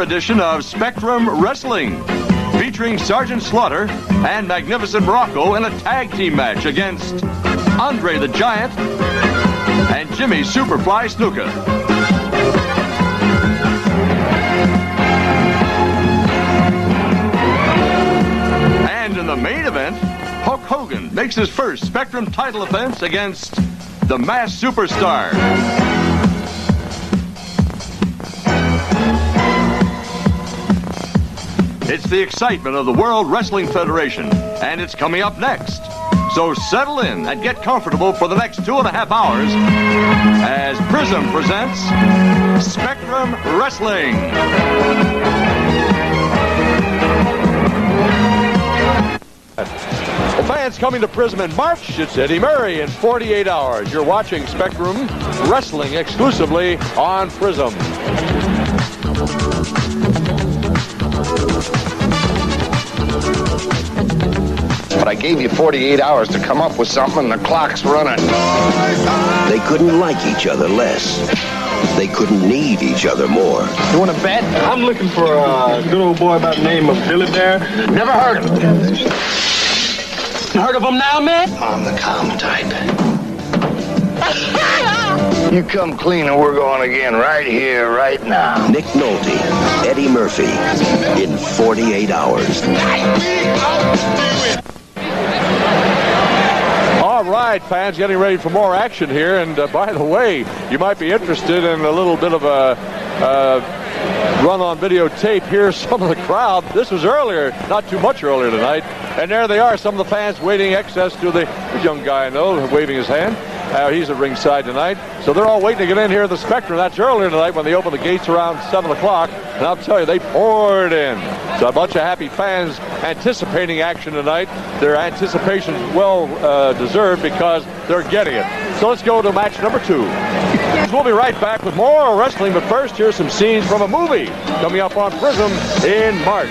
edition of Spectrum Wrestling, featuring Sergeant Slaughter and Magnificent Muraco in a tag team match against Andre the Giant and Jimmy Superfly Snuka. And in the main event, Hulk Hogan makes his first Spectrum title defense against the Masked Superstar. It's the excitement of the World Wrestling Federation, and it's coming up next. So settle in and get comfortable for the next two and a half hours as Prism presents Spectrum Wrestling. Well, fans coming to Prism in March, it's Eddie Murphy in 48 hours. You're watching Spectrum Wrestling exclusively on Prism. But I gave you 48 hours to come up with something, and the clock's running. They couldn't like each other less. They couldn't need each other more. You want to bet? I'm looking for a good old boy by the name of Billy Bear. Never heard of him. Heard of him now, man? I'm the calm type. You come clean, and we're going again right here, right now. Nick Nolte, Eddie Murphy, in 48 hours. All right, fans, getting ready for more action here. And uh, by the way, you might be interested in a little bit of a uh, run on videotape. Here's some of the crowd. This was earlier, not too much earlier tonight. And there they are, some of the fans waiting access to the, the young guy I know, waving his hand. Uh, he's at ringside tonight. So they're all waiting to get in here at the Spectrum. That's earlier tonight when they opened the gates around 7 o'clock. And I'll tell you, they poured in. So a bunch of happy fans anticipating action tonight. Their anticipation is well uh, deserved because they're getting it. So let's go to match number two. We'll be right back with more wrestling, but first, here's some scenes from a movie coming up on Prism in March.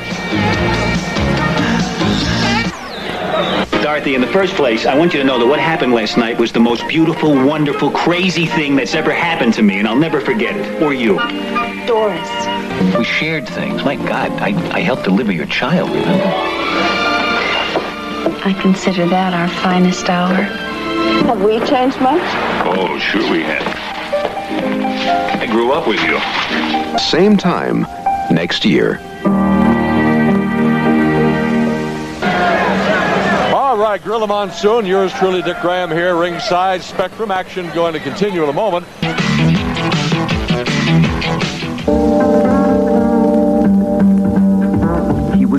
Dorothy, in the first place, I want you to know that what happened last night was the most beautiful, wonderful, crazy thing that's ever happened to me, and I'll never forget it. Or you. Doris. We shared things. My God, I, I helped deliver your child, remember? I consider that our finest hour. Have we changed much? Oh, sure we have. I grew up with you. Same time next year. All right, Gorilla Monsoon, yours truly, Dick Graham here, ringside. Spectrum action going to continue in a moment.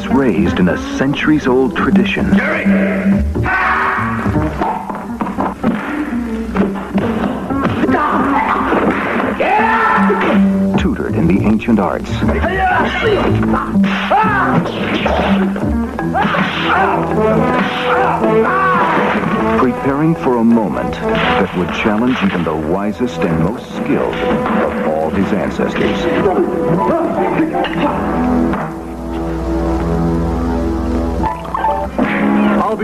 Was raised in a centuries old tradition. Tutored in the ancient arts. Preparing for a moment that would challenge even the wisest and most skilled of all his ancestors.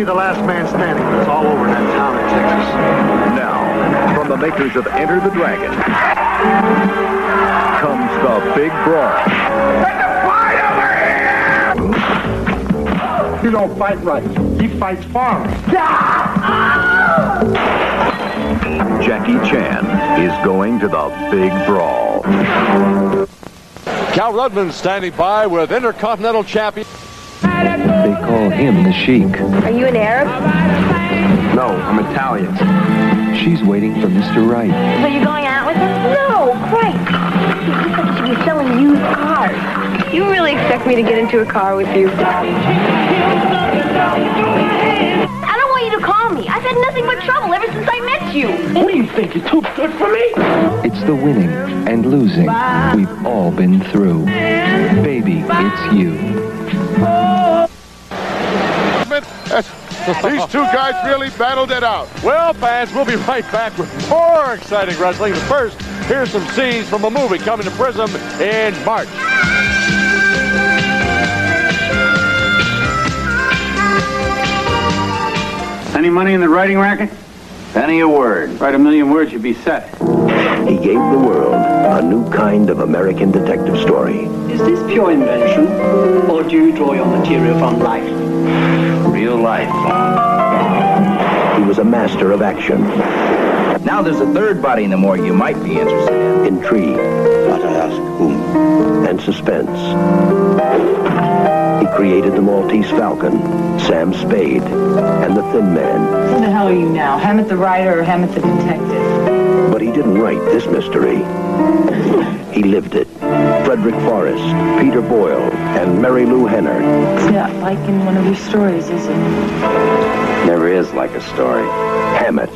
Be the last man standing when it's all over in that town in Texas. Now, from the makers of Enter the Dragon, comes the Big Brawl. You don't fight right. He fights far. Jackie Chan is going to the Big Brawl. Cal Rudman standing by with Intercontinental Champion. They call him the Sheik. Are you an Arab? No, I'm Italian. She's waiting for Mr. Wright. So you're going out with him? No, Christ. He looks like he should be selling used cars. You really expect me to get into a car with you? I don't want you to call me. I've had nothing but trouble ever since I met you. What do you think? You're too good for me? It's the winning and losing we've all been through. Baby, it's you. These two guys really battled it out. Well, fans, we'll be right back with more exciting wrestling. But first, here's some scenes from a movie coming to Prism in March. Any money in the writing racket? Penny a word. Write a million words, you'd be set. He gave the world A new kind of American detective story. Is this pure invention, or do you draw your material from life? Real life. He was a master of action. Now there's a third body in the morgue you might be interested in. Intrigue. But I ask whom? And suspense. He created the Maltese Falcon, Sam Spade, and the Thin Man. Who the hell are you now? Hammett the writer or Hammett the detective? But he didn't write this mystery. He lived it. Frederick Forrest, Peter Boyle, and Marilu Henner. It's not like in one of your stories, is it? Never is like a story. Hammett.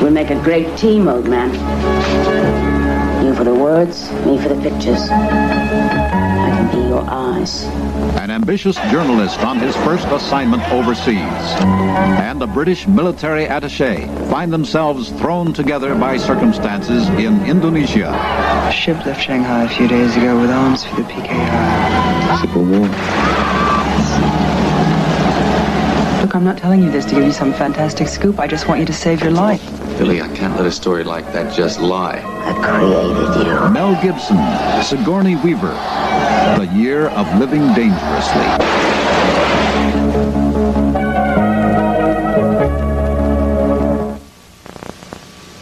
We'll make a great team, old man. You for the words, me for the pictures. I can be your eyes. An ambitious journalist on his first assignment overseas, and a British military attaché find themselves thrown together by circumstances in Indonesia. A ship left Shanghai a few days ago with arms for the PKI. Civil War. Look, I'm not telling you this to give you some fantastic scoop. I just want you to save your life. Billy, I can't let a story like that just lie. I created you. Mel Gibson, Sigourney Weaver, The Year of Living Dangerously.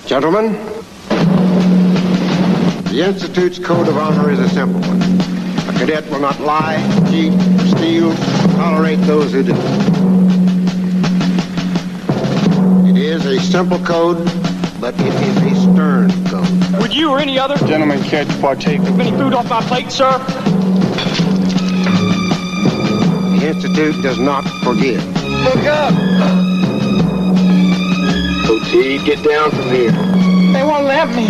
Gentlemen, the Institute's code of honor is a simple one. A cadet will not lie, cheat, steal, tolerate those who do. Is a simple code, but it is a stern code. Would you or any other gentleman care to partake of any food off my plate, sir? The Institute does not forgive. Look up! OT, get down from here. They won't let me.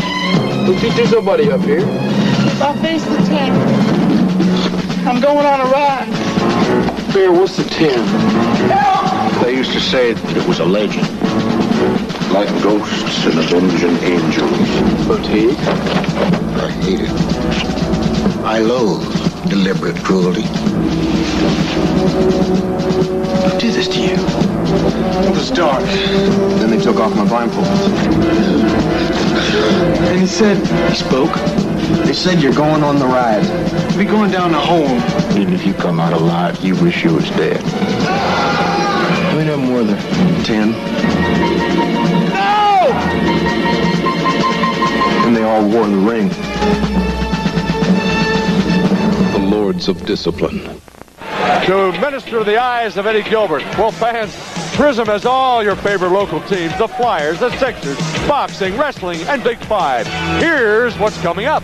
OT, there's nobody up here. If I face the tank, I'm going on a ride. Bear, what's the tin? They used to say that it was a legend. Like ghosts and avenging angels. But he? I hate it. I loathe deliberate cruelty. Who did this to you? It was dark. Then they took off my blindfold. And he said, He spoke. They said you're going on the ride. we going down the hole. Even if you come out alive, you wish you was dead. We no more than ten. No! And they all wore the ring. The Lords of Discipline. To minister the eyes of Eddie Gilbert. Well, fans, Prism has all your favorite local teams, the Flyers, the Sixers, boxing, wrestling, and Big Five. Here's what's coming up.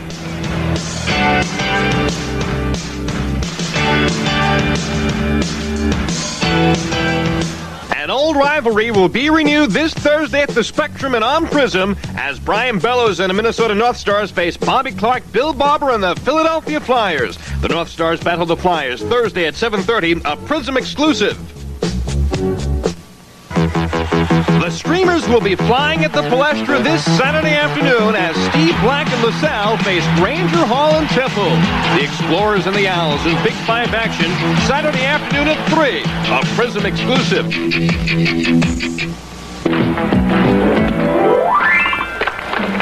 An old rivalry will be renewed this Thursday at the Spectrum and on Prism as Brian Bellows and the Minnesota North Stars face Bobby Clarke, Bill Barber, and the Philadelphia Flyers. The North Stars battle the Flyers Thursday at 7:30, a Prism exclusive. The Streamers will be flying at the Palestra this Saturday afternoon as Steve Black and LaSalle face Granger Hall and Temple. The Explorers and the Owls in Big Five action Saturday afternoon at 3, a Prism exclusive.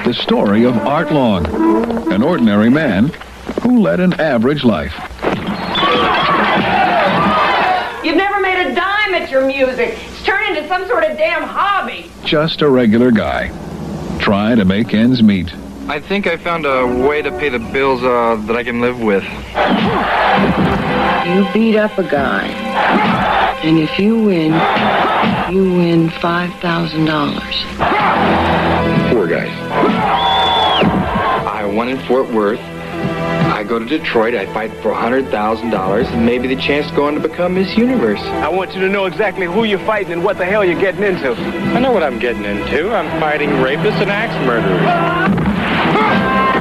The story of Art Long, an ordinary man who led an average life. You've never made a dime at your music. It's turned into some sort of damn hobby. Just a regular guy, trying to make ends meet. I think I found a way to pay the bills uh, that I can live with. You beat up a guy. And if you win, you win $5,000. Poor guys. I won in Fort Worth. I go to Detroit. I fight for $100,000 and maybe the chance to go on to become Miss Universe. I want you to know exactly who you're fighting and what the hell you're getting into. I know what I'm getting into. I'm fighting rapists and axe murderers.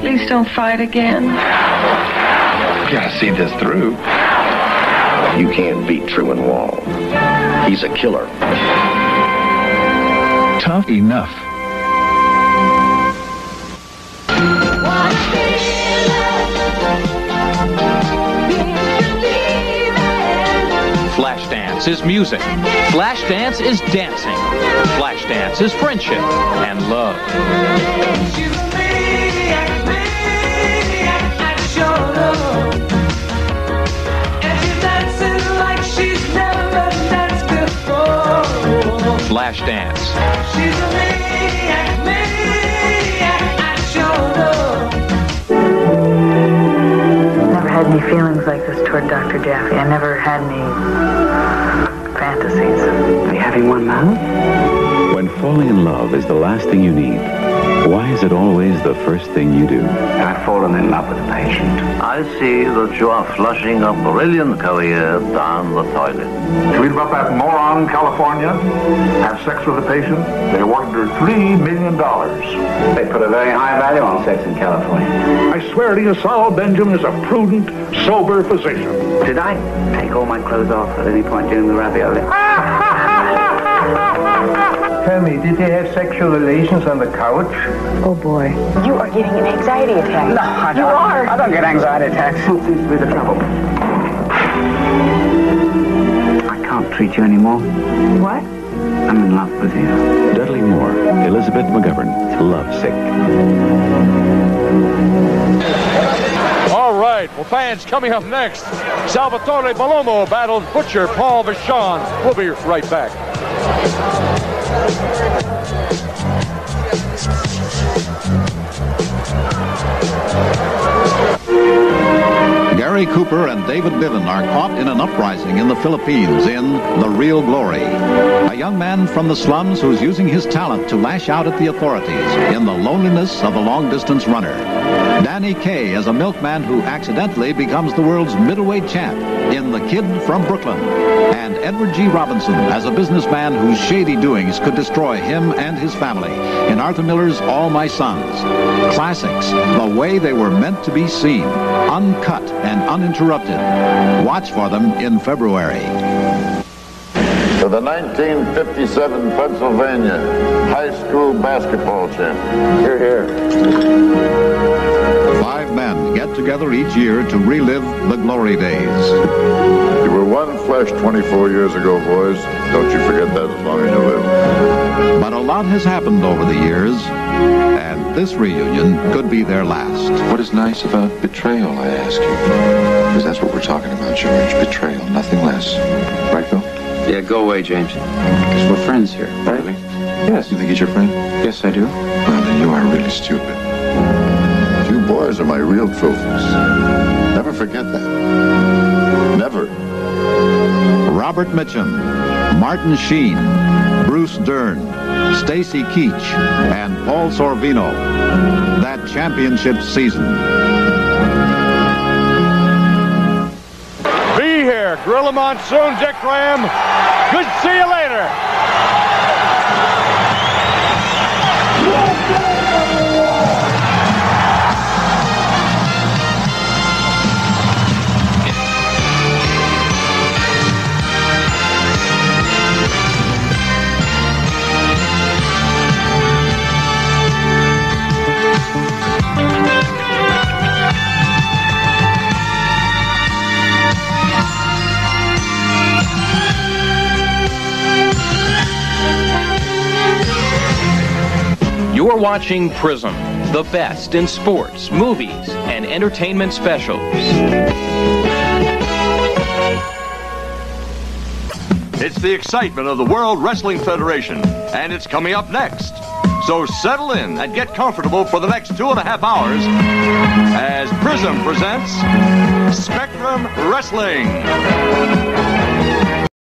Please don't fight again. Gotta see this through. You can't beat Truman Wall. He's a killer. Tough enough. Flashdance. Is music. Flashdance is dancing. Flashdance is friendship and love. Flashdance. Any feelings like this toward Dr. Jaffe. I never had any fantasies. Are you having one now? When falling in love is the last thing you need, why is it always the first thing you do? I've fallen in love with a patient. I see that you are flushing a brilliant career down the toilet. You read about that moron in California? Have sex with a patient? They awarded her three million dollars. They put a very high value on sex in California. I swear to you, Saul Benjamin is a prudent, sober physician. Did I take all my clothes off at any point during the ravioli? Ah! Tell me, did they have sexual relations on the couch? Oh boy. You are getting an anxiety attack. No, I don't. You are. I don't get anxiety attacks. Who seems to be the trouble? I can't treat you anymore. What? I'm in love with you. Dudley Moore, Elizabeth McGovern, Lovesick. All right, well, fans, coming up next, Salvatore Bellomo battles Butcher Paul Vachon. We'll be right back. Gary Cooper and David Niven are caught in an uprising in the Philippines in The Real Glory. A young man from the slums who's using his talent to lash out at the authorities in the loneliness of a long distance runner. Danny Kaye as a milkman who accidentally becomes the world's middleweight champ in The Kid from Brooklyn. And Edward G. Robinson as a businessman whose shady doings could destroy him and his family in Arthur Miller's All My Sons. Classics, the way they were meant to be seen, uncut and uninterrupted. Watch for them in February. To the 1957 Pennsylvania high school basketball champion. Here, here. Five men get together each year to relive the glory days. You were one flesh 24 years ago, boys. Don't you forget that as long as you live. But a lot has happened over the years, and this reunion could be their last. What is nice about betrayal, I ask you? Because that's what we're talking about, George. Betrayal, nothing less. Right, Bill? Yeah, go away, James. Because we're friends here. Really? Yes. You think he's your friend? Yes, I do. Well, then you are really stupid. You boys are my real trophies. Robert Mitchum, Martin Sheen, Bruce Dern, Stacy Keach, and Paul Sorvino. That championship season. Be here, Gorilla Monsoon, Dick Graham. Good see you later. You're watching Prism, the best in sports, movies, and entertainment specials. It's the excitement of the World Wrestling Federation, and it's coming up next. So settle in and get comfortable for the next two and a half hours as Prism presents Spectrum Wrestling.